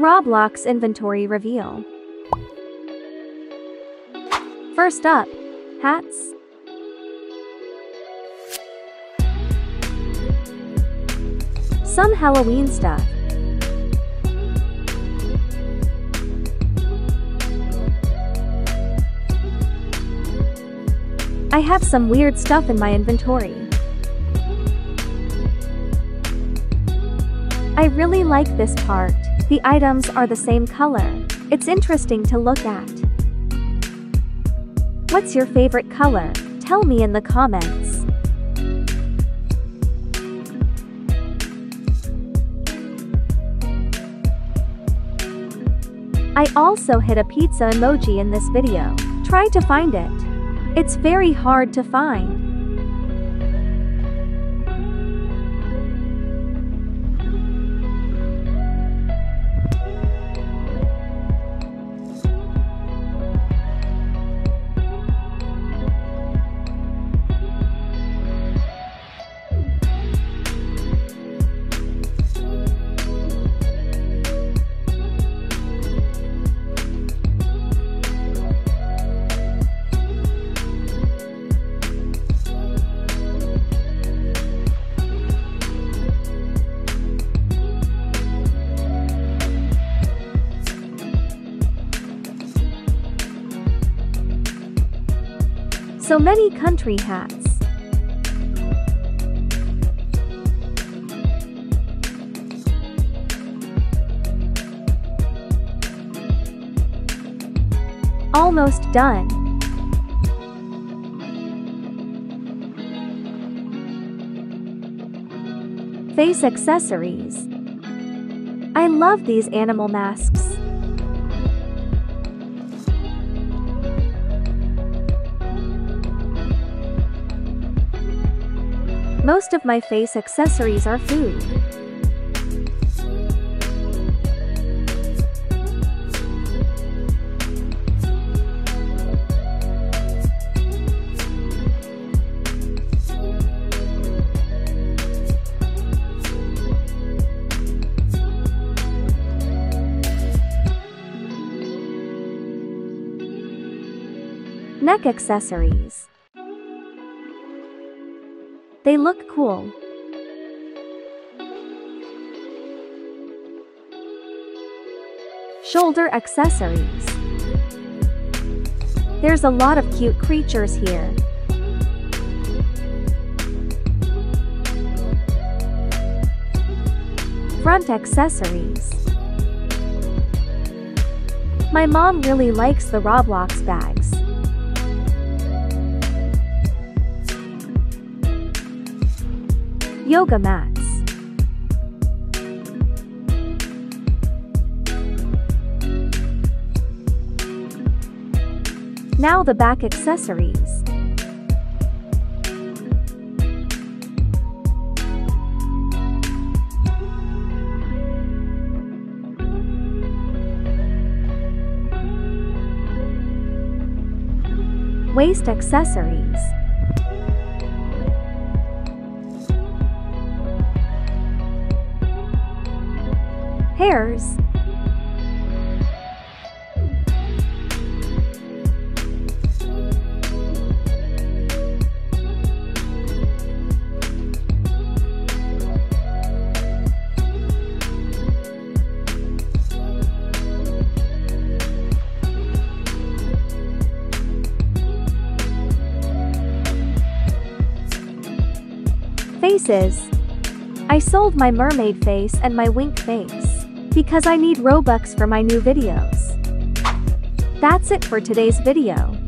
Roblox inventory reveal. First up, hats. Some Halloween stuff. I have some weird stuff in my inventory. I really like this part. The items are the same color. It's interesting to look at. What's your favorite color? Tell me in the comments. I also hid a pizza emoji in this video. Try to find it. It's very hard to find. So many country hats. Almost done. Face accessories. I love these animal masks. Most of my face accessories are food. Neck accessories. They look cool. Shoulder accessories. There's a lot of cute creatures here. Front accessories. My mom really likes the Roblox bags. Yoga mats. Now the back accessories. Waist accessories. Hairs. Faces. I sold my mermaid face and my wink face. Because I need Robux for my new videos. That's it for today's video.